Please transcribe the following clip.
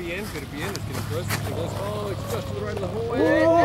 Could it be in? Could it be in? It's getting close. It's getting close. Oh, it's just to the right of the hallway. Oh!